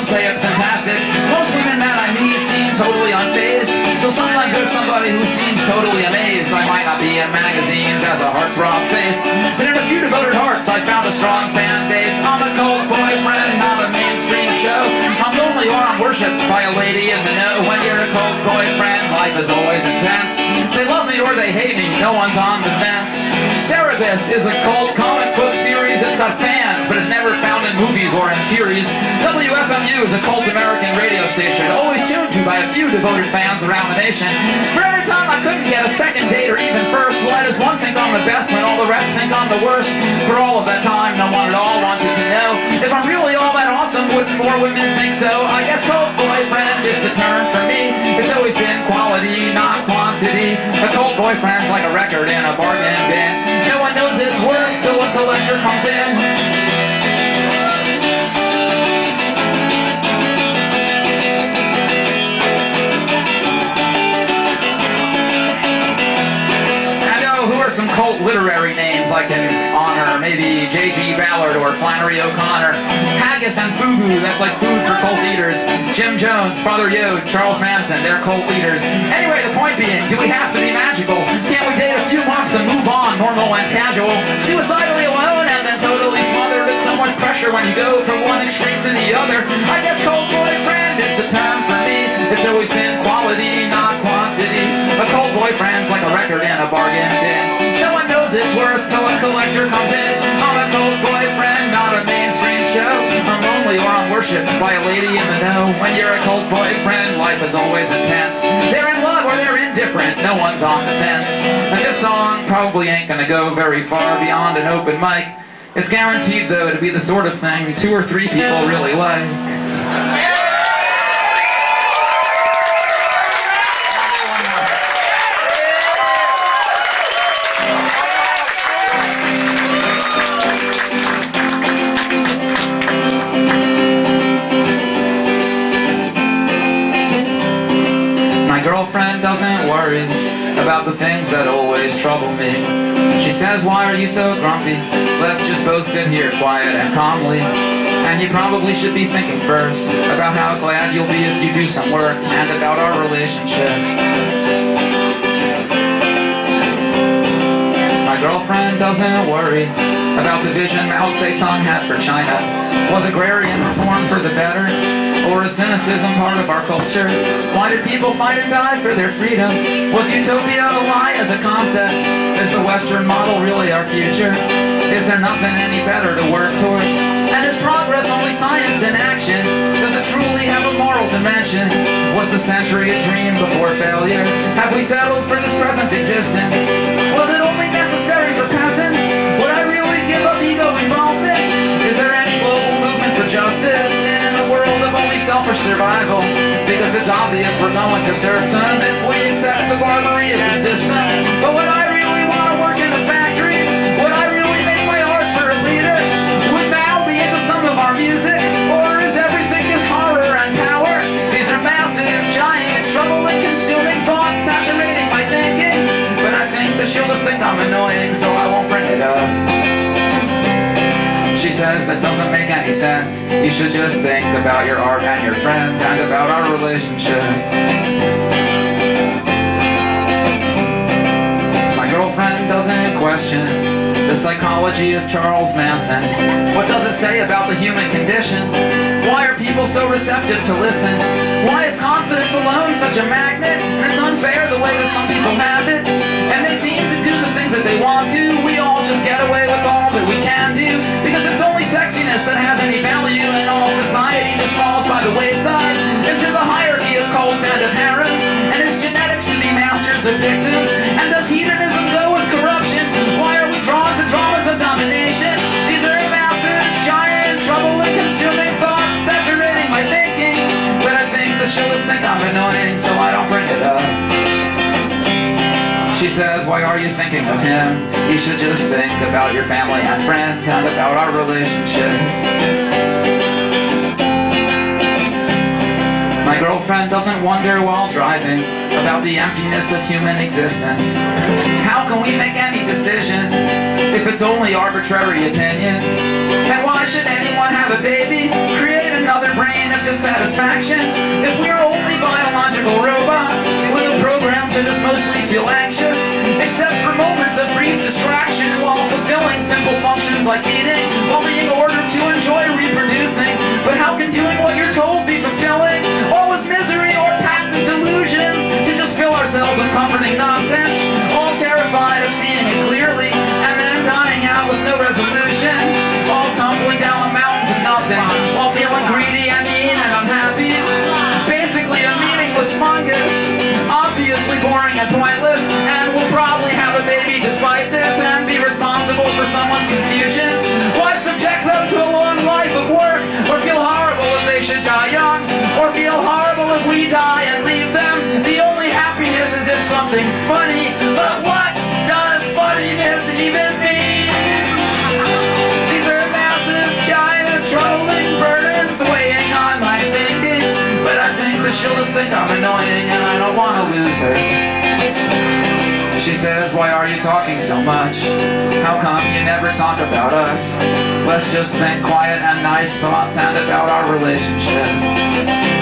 some say it's fantastic. Most women that I meet seem totally unfazed. So sometimes there's somebody who seems totally amazed. I might not be in magazines as a heartthrob face, but in a few devoted hearts I found a strong fan base. I'm a cult boyfriend, I'm lonely worshipped by a lady in the know. When you're a cult boyfriend, life is always intense. They love me or they hate me, no one's on the fence. Cerebus is a cult comic book series. It's got fans, but it's never found in movies or in theories. WFMU is a cult American radio station, always tuned to by a few devoted fans around the nation. For every time I couldn't get a second date or even first, why does one think I'm the best when all the rest think I'm the worst? For all of that time, no one at all boyfriend's like a record in a bargain bin. No one knows its worth till a collector comes in. Some cult literary names I can honor. Maybe J.G. Ballard or Flannery O'Connor. Haggis and Fugu, that's like food for cult eaters. Jim Jones, Father Yod, Charles Manson, they're cult leaders. Anyway, the point being, do we have to be magical? Can't we date a few months and move on, normal and casual? Suicidally alone and then totally smothered with so much pressure when you go from one extreme to the other. I guess cult boyfriend is the term for me. It's always been quality, not quantity. A cold boyfriend's like a record and a bargain collector comes in. I'm a cult boyfriend, not a mainstream show. I'm lonely or I'm worshipped by a lady in the know. When you're a cult boyfriend, life is always intense. They're in love or they're indifferent, no one's on the fence. And this song probably ain't gonna go very far beyond an open mic. It's guaranteed, though, to be the sort of thing two or three people really like. About the things that always trouble me. She says, why are you so grumpy? Let's just both sit here quiet and calmly. And you probably should be thinking first about how glad you'll be if you do some work and about our relationship. My girlfriend doesn't worry about the vision Mao Zedong had for China. Was agrarian reform for the better? Or is cynicism part of our culture? Why did people fight and die for their freedom? Was utopia a lie as a concept? Is the Western model really our future? Is there nothing any better to work towards? And is progress only science in action? Does it truly have a moral dimension? Was the century a dream before failure? Have we settled for this present existence? Was it only necessary for peasants? For survival Because it's obvious we're going to serfdom If we accept the barbarity of the system But would I really want to work in a factory? Would I really make my art for a leader? Would Mao be into some of our music? Or is everything just horror and power? These are massive, giant, trouble and consuming thoughts Saturating my thinking But I think the she'll think I'm annoying So I won't bring it up says that doesn't make any sense. You should just think about your art and your friends and about our relationship. My girlfriend doesn't question the psychology of Charles Manson. What does it say about the human condition? Why are people so receptive to listen? Why is confidence alone such a magnet? And it's unfair the way that some people have it. And they seem to do the things that they want to. We all just get away with all that we can do. That has any value. in all society just falls by the wayside. Into the hierarchy of cults and of harems. And it's genetics to be masters of victims. And does hedonism go with corruption? Why are we drawn to dramas of domination? These are massive, giant, trouble and consuming thoughts saturating my thinking. But I think the show is think I'm annoying, so She says, why are you thinking of him? You should just think about your family and friends and about our relationship. My girlfriend doesn't wonder while driving about the emptiness of human existence. How can we make any decision if it's only arbitrary opinions? And why should anyone have a baby? Create another brain of dissatisfaction. If we're only biological robots like eating, while being ordered to enjoy reproducing. But how can doing what you're told be fulfilling? All is misery or patent delusions. To just fill ourselves with comforting nonsense, all terrified of seeing it clearly. And then dying out with no resolution, all tumbling down the mountain to nothing. While feeling greedy and mean and unhappy. Basically a meaningless fungus, obviously boring and pointless, and we'll probably have a baby despite this if we die and leave them? The only happiness is if something's funny, but what does funniness even mean? These are massive, giant, troubling burdens weighing on my thinking. But I think that she'll just think I'm annoying and I don't want to lose her. She says, why are you talking so much? How come you never talk about us? Let's just think quiet and nice thoughts and about our relationship.